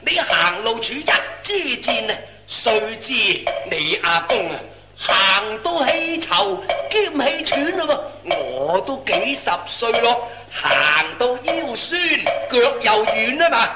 你行路处一支箭啊，谁知你阿公啊，行到气稠，兼气喘啊，我都几十岁咯，行到腰酸脚又软啊嘛。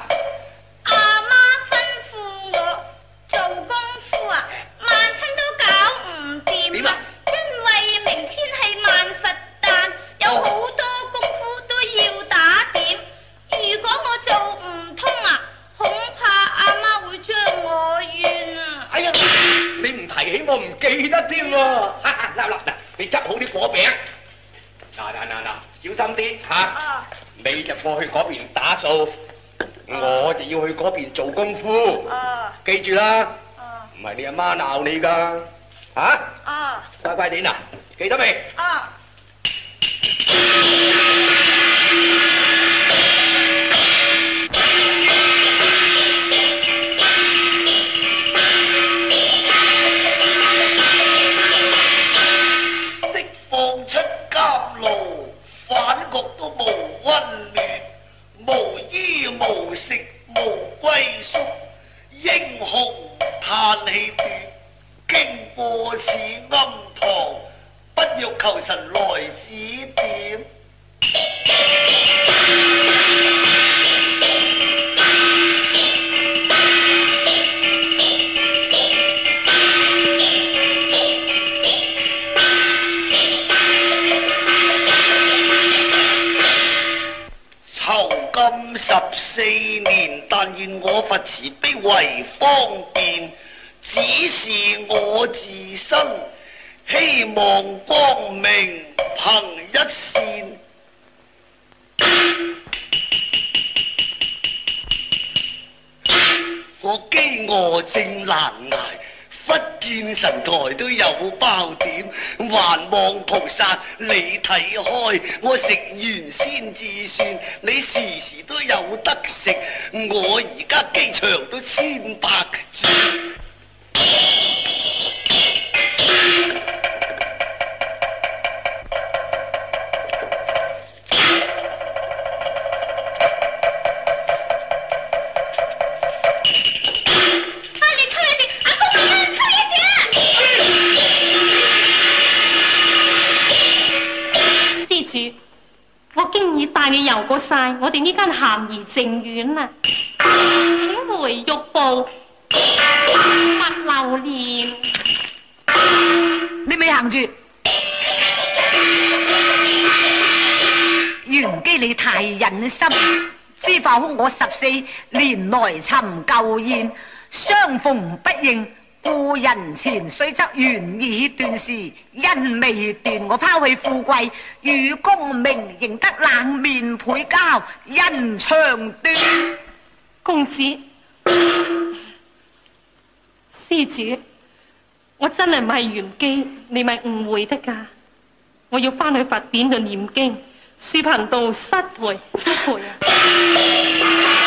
你就过去嗰边打扫，我就要去嗰边做功夫。记住啦，唔系你阿妈闹你噶，吓，乖乖点啊！记得未？为指点，求金十四年，但愿我佛慈悲为方便，只是我自身。希望光明凭一线，我饥饿正难挨，忽见神台都有包点，还望菩萨你睇开，我食完先至算，你时时都有得食，我而家饥肠都千百。晒我哋呢间咸宜静院啊，请回玉步，勿留念。你未行住？玄机你太忍心，知否？我十四年来寻旧宴，相逢不应。故人前虽则缘已断，时，因未断，我抛弃富贵与功名，赢得冷面配交，人长断。公子，施主，我真系唔系玄机，你咪误会得噶。我要翻去佛典度念经，视频道失陪，失陪。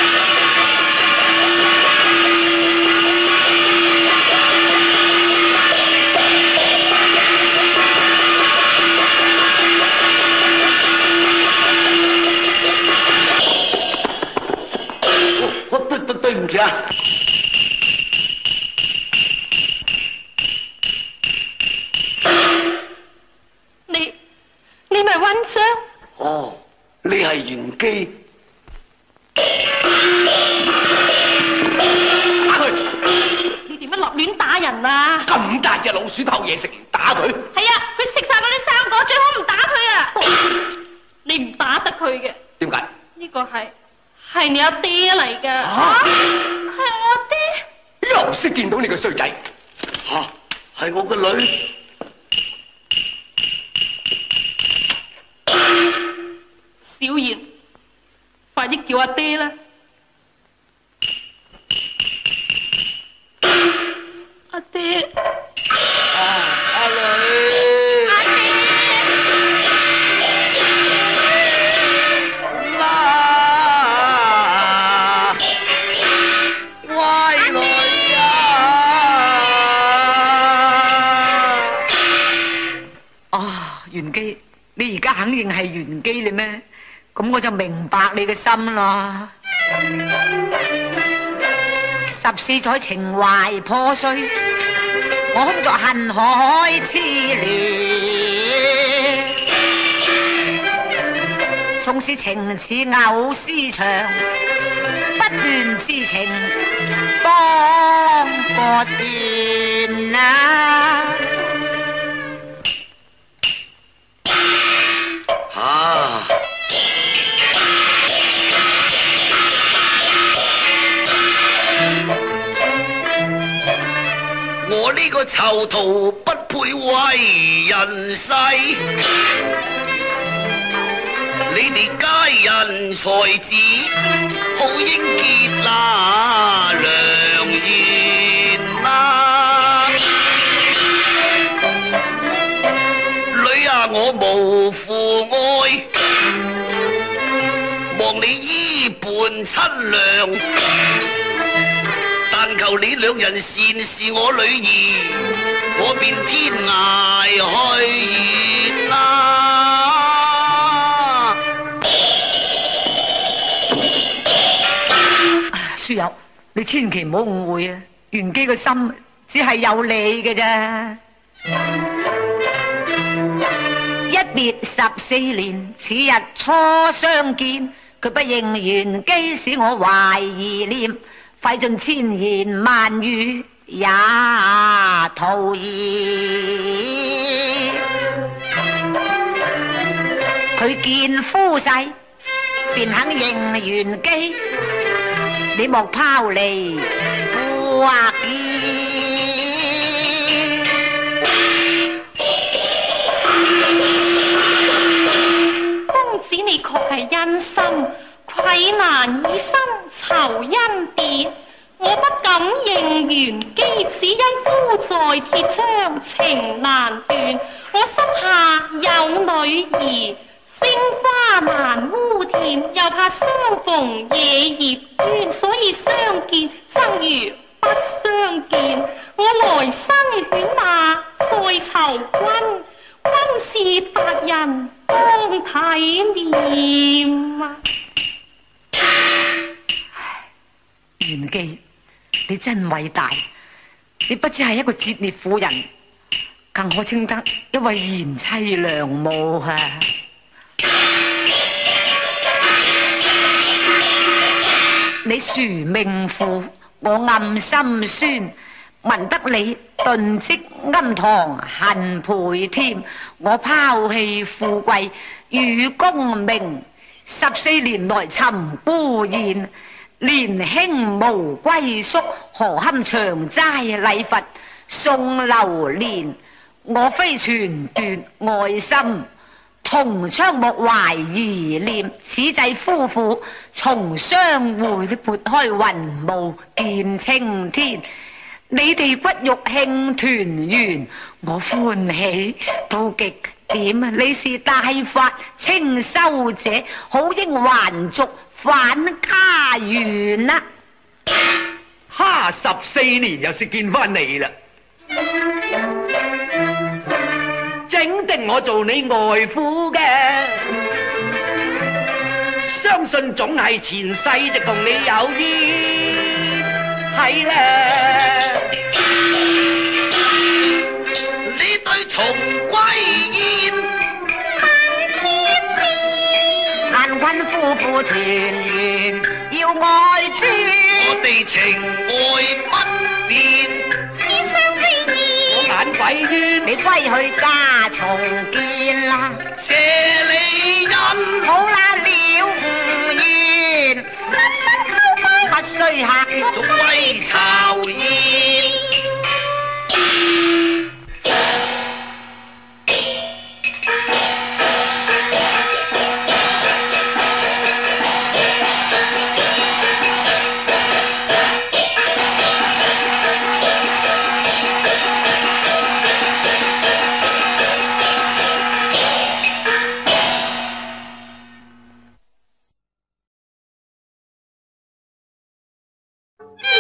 系玄机，打佢！你点样立乱打人啊？咁大只老鼠偷嘢食唔打佢？系啊，佢食晒我啲生果，最好唔打佢啊！你唔打得佢嘅？点解？呢个系系你阿爹嚟噶？吓，系我爹？又识见到你个衰仔？吓，系我个女。小燕，快啲叫阿爹啦！阿爹，啊阿女，啦，乖女啊！哦，完机。你而家肯定系玄机了咩？咁我就明白你嘅心啦。十四载情怀破碎，我空作恨海痴恋。纵使情似藕丝长，不断之情当割断啊！啊！我呢个囚徒不配为人世，你哋佳人才子，好英杰啊，良缘。换亲娘，但求你两人善事我女儿，我便天涯去远啦。书友，你千祈唔好误会啊，元姬嘅心只系有你嘅啫。一别十四年，此日初相见。佢不认缘机，使我怀疑念，费尽千言万语也徒然。佢见夫婿，便肯认缘机，你莫抛离，勿惑系因心愧难以生仇恩别我不敢应缘，只因夫在铁窗情难断。我心下有女儿，星花难污甜，又怕相逢夜夜怨，所以相见真如不相见。我来生犬马再求君，君是白人。体念啊！贤姬，你真伟大！你不知系一个折烈妇人，更可称得一位贤妻良母啊！你殊命妇，我暗心酸，闻得你顿即庵堂恨培添，我抛弃富贵。遇功名，十四年来寻孤燕。年轻无归宿，何堪长斋礼佛送流年？我非全断爱心，同窗莫怀疑念。此际夫妇重相会，拨开云雾见青天。你哋骨肉庆团圆，我欢喜到极。点啊！你是大法清修者，好应还俗返家园啦！哈！十四年又是见翻你啦，整定我做你外父嘅，相信总系前世就同你有缘，系啦。重归燕，问天边，盼君夫妇团圆，要爱专。我哋情爱不变，此生非燕，我眼鬼冤，你归去家重建啦，谢你恩，好啦了无言。三心勾拜，不须客，总归愁怨。Yeah.